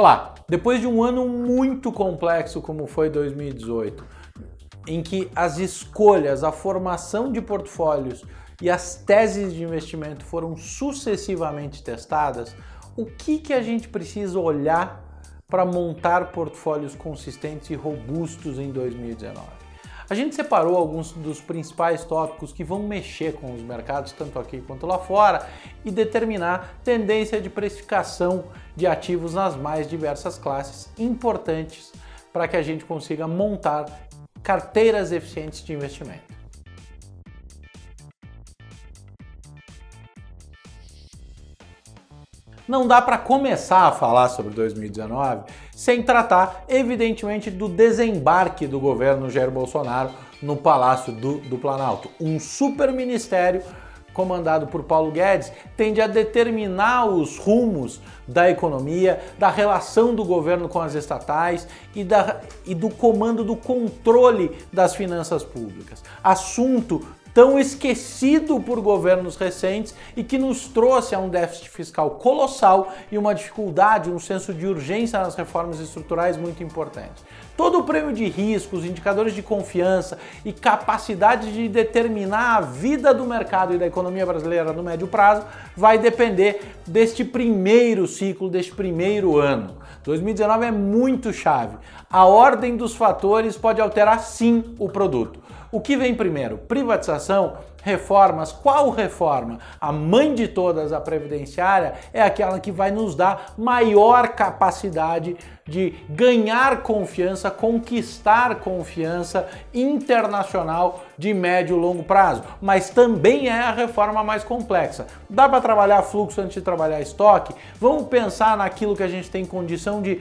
Olá, depois de um ano muito complexo como foi 2018, em que as escolhas, a formação de portfólios e as teses de investimento foram sucessivamente testadas, o que, que a gente precisa olhar para montar portfólios consistentes e robustos em 2019? A gente separou alguns dos principais tópicos que vão mexer com os mercados, tanto aqui quanto lá fora, e determinar tendência de precificação de ativos nas mais diversas classes importantes para que a gente consiga montar carteiras eficientes de investimento. Não dá para começar a falar sobre 2019 sem tratar, evidentemente, do desembarque do governo Jair Bolsonaro no Palácio do, do Planalto. Um super ministério comandado por Paulo Guedes tende a determinar os rumos da economia, da relação do governo com as estatais e, da, e do comando do controle das finanças públicas. Assunto tão esquecido por governos recentes e que nos trouxe a um déficit fiscal colossal e uma dificuldade, um senso de urgência nas reformas estruturais muito importante. Todo o prêmio de riscos, indicadores de confiança e capacidade de determinar a vida do mercado e da economia brasileira no médio prazo vai depender deste primeiro ciclo, deste primeiro ano. 2019 é muito chave. A ordem dos fatores pode alterar sim o produto. O que vem primeiro? Privatização? Reformas? Qual reforma? A mãe de todas, a previdenciária, é aquela que vai nos dar maior capacidade de ganhar confiança, conquistar confiança internacional de médio e longo prazo. Mas também é a reforma mais complexa. Dá para trabalhar fluxo antes de trabalhar estoque? Vamos pensar naquilo que a gente tem condição de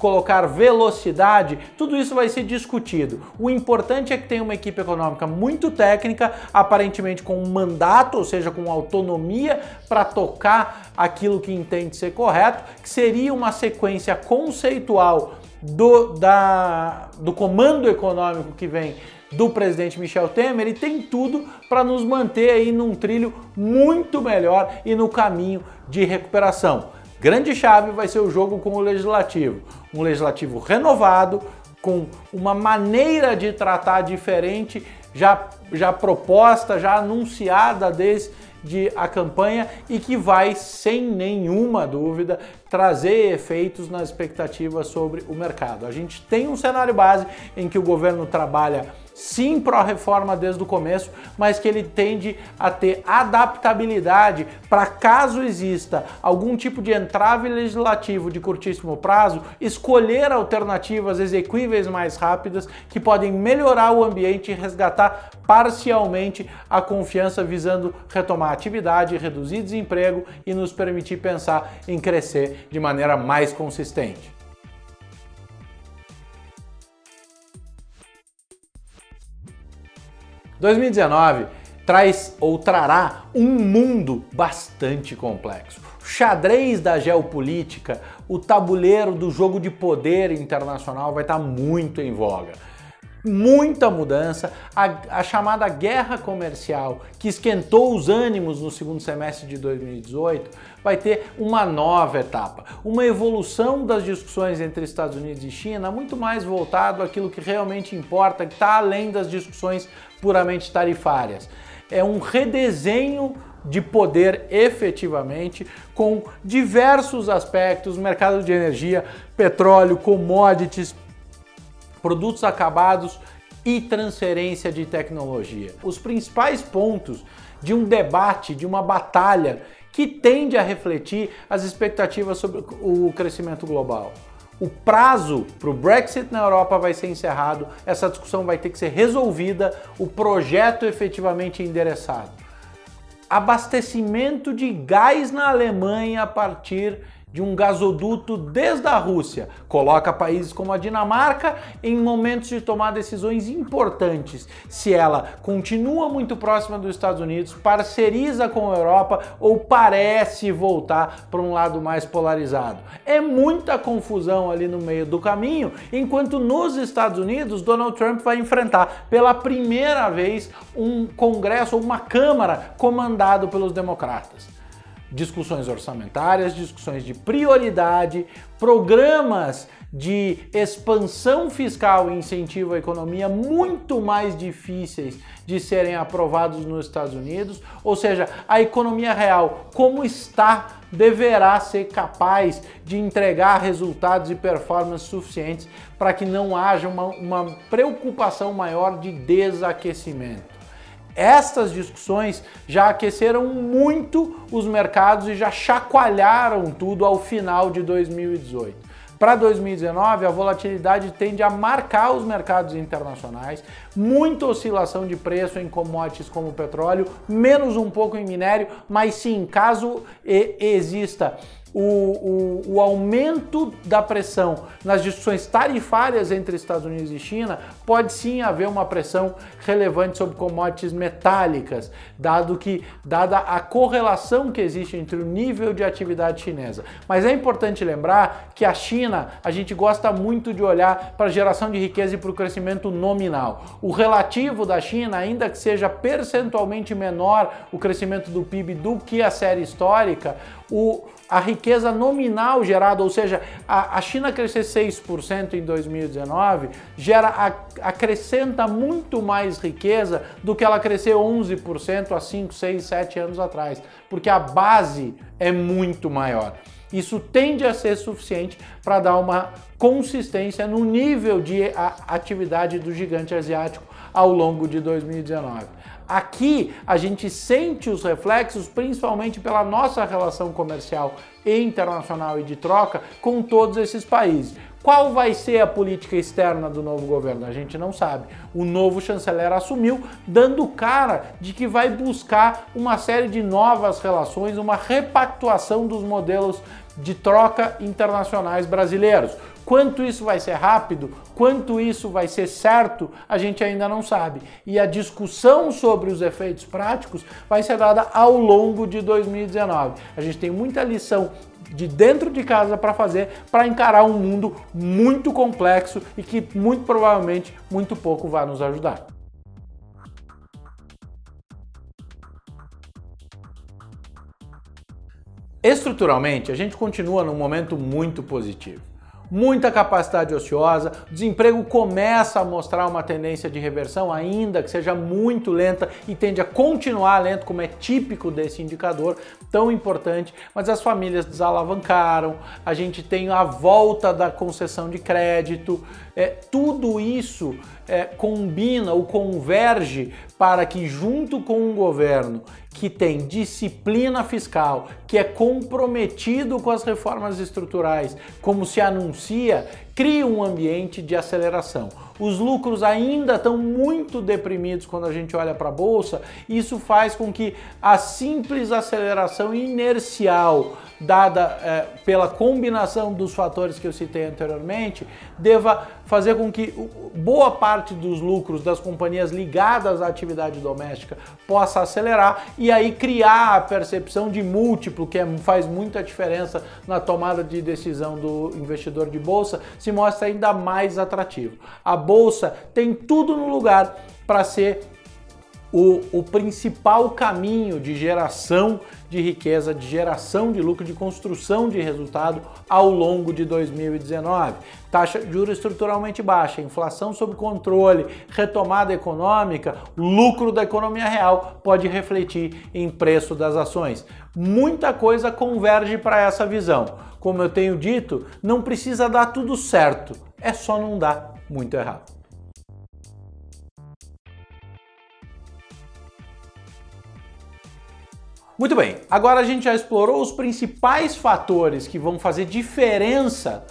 colocar velocidade, tudo isso vai ser discutido. O importante é que tenha uma equipe econômica muito técnica, aparentemente com um mandato, ou seja, com autonomia para tocar aquilo que entende ser correto, que seria uma sequência conceitual do, da, do comando econômico que vem do presidente Michel Temer e tem tudo para nos manter aí num trilho muito melhor e no caminho de recuperação. Grande chave vai ser o jogo com o legislativo. Um legislativo renovado, com uma maneira de tratar diferente, já, já proposta, já anunciada desde a campanha e que vai, sem nenhuma dúvida, trazer efeitos nas expectativas sobre o mercado. A gente tem um cenário base em que o governo trabalha sim pró-reforma desde o começo, mas que ele tende a ter adaptabilidade para caso exista algum tipo de entrave legislativo de curtíssimo prazo, escolher alternativas execuíveis mais rápidas que podem melhorar o ambiente e resgatar parcialmente a confiança visando retomar a atividade, reduzir desemprego e nos permitir pensar em crescer de maneira mais consistente. 2019 traz ou trará um mundo bastante complexo. O xadrez da geopolítica, o tabuleiro do jogo de poder internacional vai estar muito em voga muita mudança. A, a, chamada guerra comercial, que esquentou os ânimos no segundo semestre de 2018, vai ter uma nova etapa, uma evolução das discussões entre Estados Unidos e China, muito mais voltado àquilo que realmente importa, que está além das discussões puramente tarifárias. É um redesenho de poder efetivamente, com diversos aspectos, mercado de energia, petróleo, commodities, produtos acabados e transferência de tecnologia. Os principais pontos de um debate, de uma batalha que tende a refletir as expectativas sobre o crescimento global. O prazo para o Brexit na Europa vai ser encerrado, essa discussão vai ter que ser resolvida, o projeto efetivamente endereçado. Abastecimento de gás na Alemanha a partir de um gasoduto desde a Rússia, coloca países como a Dinamarca em momentos de tomar decisões importantes. Se ela continua muito próxima dos Estados Unidos, parceriza com a Europa ou parece voltar para um lado mais polarizado. É muita confusão ali no meio do caminho, enquanto nos Estados Unidos Donald Trump vai enfrentar pela primeira vez um Congresso ou uma Câmara comandado pelos democratas. Discussões orçamentárias, discussões de prioridade, programas de expansão fiscal e incentivo à economia muito mais difíceis de serem aprovados nos Estados Unidos, ou seja, a economia real, como está, deverá ser capaz de entregar resultados e performances suficientes para que não haja uma, uma preocupação maior de desaquecimento. Estas discussões já aqueceram muito os mercados e já chacoalharam tudo ao final de 2018. Para 2019, a volatilidade tende a marcar os mercados internacionais, muita oscilação de preço em commodities como petróleo, menos um pouco em minério, mas sim, caso exista o, o, o, aumento da pressão nas discussões tarifárias entre Estados Unidos e China, pode sim haver uma pressão relevante sobre commodities metálicas, dado que, dada a correlação que existe entre o nível de atividade chinesa. Mas é importante lembrar que a China, a gente gosta muito de olhar para a geração de riqueza e para o crescimento nominal. O relativo da China, ainda que seja percentualmente menor o crescimento do PIB do que a série histórica, o, a riqueza nominal gerada, ou seja, a, a China crescer 6% em 2019, gera, acrescenta muito mais riqueza do que ela crescer 11% há 5, 6, 7 anos atrás, porque a base é muito maior. Isso tende a ser suficiente para dar uma consistência no nível de atividade do gigante asiático ao longo de 2019. Aqui a gente sente os reflexos principalmente pela nossa relação comercial e internacional e de troca com todos esses países. Qual vai ser a política externa do novo governo? A gente não sabe. O novo chanceler assumiu, dando cara de que vai buscar uma série de novas relações, uma repactuação dos modelos de troca internacionais brasileiros. Quanto isso vai ser rápido, quanto isso vai ser certo, a gente ainda não sabe. E a discussão sobre os efeitos práticos vai ser dada ao longo de 2019. A gente tem muita lição de dentro de casa para fazer para encarar um mundo muito complexo e que muito provavelmente muito pouco vai nos ajudar. Estruturalmente, a gente continua num momento muito positivo muita capacidade ociosa, o desemprego começa a mostrar uma tendência de reversão, ainda que seja muito lenta e tende a continuar lento, como é típico desse indicador tão importante, mas as famílias desalavancaram, a gente tem a volta da concessão de crédito, é, tudo isso é, combina ou converge para que, junto com um governo que tem disciplina fiscal, que é comprometido com as reformas estruturais, como se anuncia, crie um ambiente de aceleração. Os lucros ainda estão muito deprimidos quando a gente olha para a bolsa, isso faz com que a simples aceleração inercial dada é, pela combinação dos fatores que eu citei anteriormente, deva fazer com que boa parte dos lucros das companhias ligadas à atividade doméstica possa acelerar e aí criar a percepção de múltiplo, que é, faz muita diferença na tomada de decisão do investidor de bolsa, se mostra ainda mais atrativo. A bolsa tem tudo no lugar para ser o, o principal caminho de geração de riqueza, de geração de lucro, de construção de resultado ao longo de 2019. Taxa de juros estruturalmente baixa, inflação sob controle, retomada econômica, lucro da economia real pode refletir em preço das ações. Muita coisa converge para essa visão. Como eu tenho dito, não precisa dar tudo certo, é só não dar muito errado. Muito bem, agora a gente já explorou os principais fatores que vão fazer diferença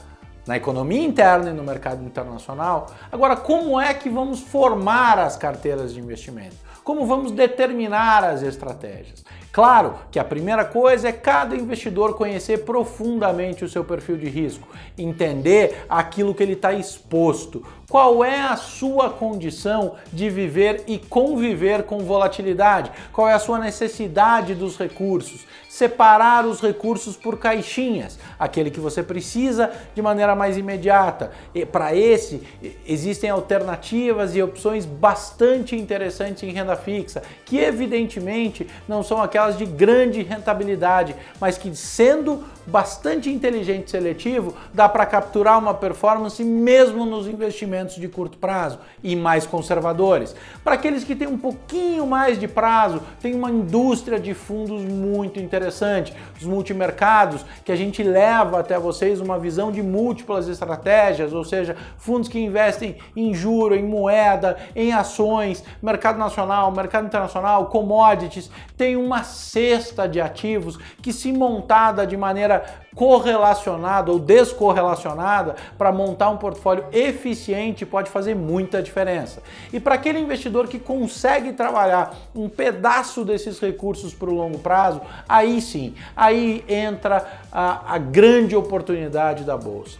na economia interna e no mercado internacional. Agora, como é que vamos formar as carteiras de investimento? Como vamos determinar as estratégias? Claro que a primeira coisa é cada investidor conhecer profundamente o seu perfil de risco, entender aquilo que ele está exposto, qual é a sua condição de viver e conviver com volatilidade, qual é a sua necessidade dos recursos, separar os recursos por caixinhas, aquele que você precisa de maneira mais imediata. Para esse, existem alternativas e opções bastante interessantes em renda fixa, que evidentemente não são aquelas de grande rentabilidade, mas que sendo bastante inteligente e seletivo, dá para capturar uma performance mesmo nos investimentos de curto prazo e mais conservadores. Para aqueles que têm um pouquinho mais de prazo, tem uma indústria de fundos muito interessante, os multimercados, que a gente leva até vocês uma visão de múltiplas estratégias, ou seja, fundos que investem em juro, em moeda, em ações, mercado nacional, mercado internacional, commodities, tem uma cesta de ativos que se montada de maneira correlacionada ou descorrelacionada para montar um portfólio eficiente pode fazer muita diferença. E para aquele investidor que consegue trabalhar um pedaço desses recursos para o longo prazo, aí sim, aí entra a, a grande oportunidade da bolsa.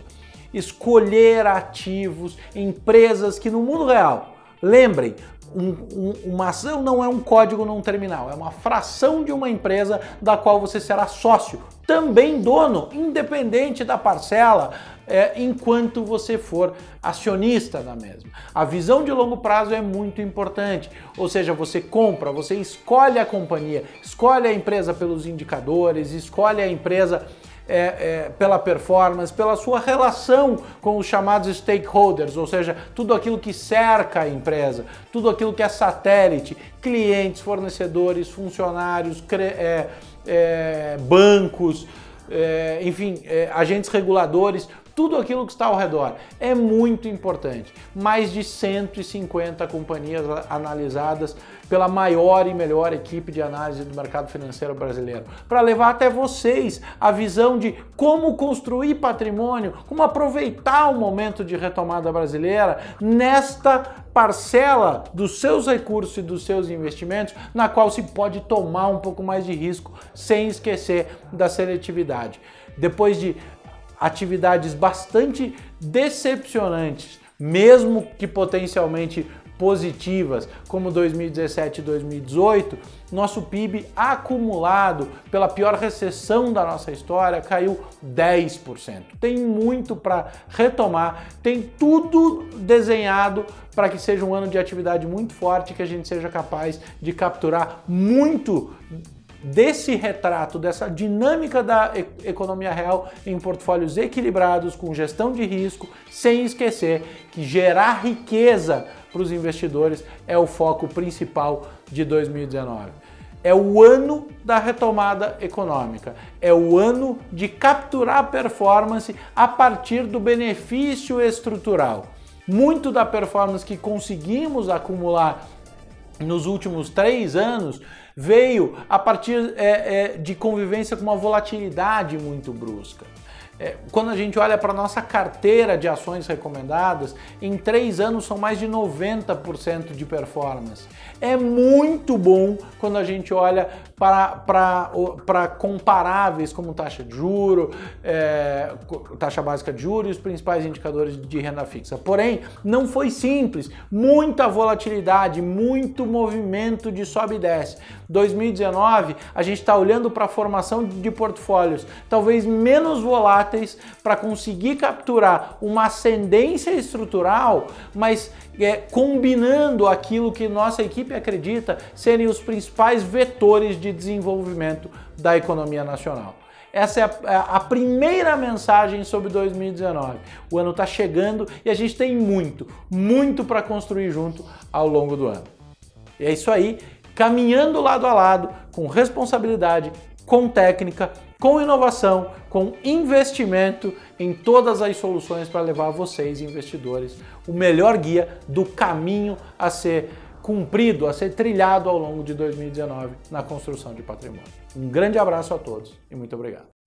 Escolher ativos, empresas que no mundo real, lembrem, um, um, uma ação não é um código num terminal, é uma fração de uma empresa da qual você será sócio, também dono, independente da parcela, é, enquanto você for acionista da mesma. A visão de longo prazo é muito importante, ou seja, você compra, você escolhe a companhia, escolhe a empresa pelos indicadores, escolhe a empresa é, é, pela performance, pela sua relação com os chamados stakeholders, ou seja, tudo aquilo que cerca a empresa, tudo aquilo que é satélite, clientes, fornecedores, funcionários, é, é, bancos, é, enfim, é, agentes reguladores, tudo aquilo que está ao redor. É muito importante. Mais de 150 companhias analisadas pela maior e melhor equipe de análise do mercado financeiro brasileiro, para levar até vocês a visão de como construir patrimônio, como aproveitar o momento de retomada brasileira nesta parcela dos seus recursos e dos seus investimentos, na qual se pode tomar um pouco mais de risco sem esquecer da seletividade. Depois de atividades bastante decepcionantes, mesmo que potencialmente positivas, como 2017 e 2018, nosso PIB acumulado pela pior recessão da nossa história caiu 10%. Tem muito para retomar, tem tudo desenhado para que seja um ano de atividade muito forte, que a gente seja capaz de capturar muito desse retrato, dessa dinâmica da economia real em portfólios equilibrados, com gestão de risco, sem esquecer que gerar riqueza para os investidores é o foco principal de 2019. É o ano da retomada econômica, é o ano de capturar performance a partir do benefício estrutural. Muito da performance que conseguimos acumular nos últimos três anos veio a partir é, é, de convivência com uma volatilidade muito brusca. É, quando a gente olha para a nossa carteira de ações recomendadas, em três anos são mais de 90% de performance. É muito bom quando a gente olha para comparáveis como taxa de juro, é, taxa básica de juros e os principais indicadores de renda fixa. Porém, não foi simples, muita volatilidade, muito movimento de sobe e desce. 2019, a gente está olhando para a formação de portfólios talvez menos voláteis para conseguir capturar uma ascendência estrutural, mas é, combinando aquilo que nossa equipe acredita serem os principais vetores de desenvolvimento da economia nacional. Essa é a, é a, primeira mensagem sobre 2019. O ano está chegando e a gente tem muito, muito para construir junto ao longo do ano. E é isso aí caminhando lado a lado, com responsabilidade, com técnica, com inovação, com investimento em todas as soluções para levar a vocês, investidores, o melhor guia do caminho a ser cumprido, a ser trilhado ao longo de 2019 na construção de patrimônio. Um grande abraço a todos e muito obrigado.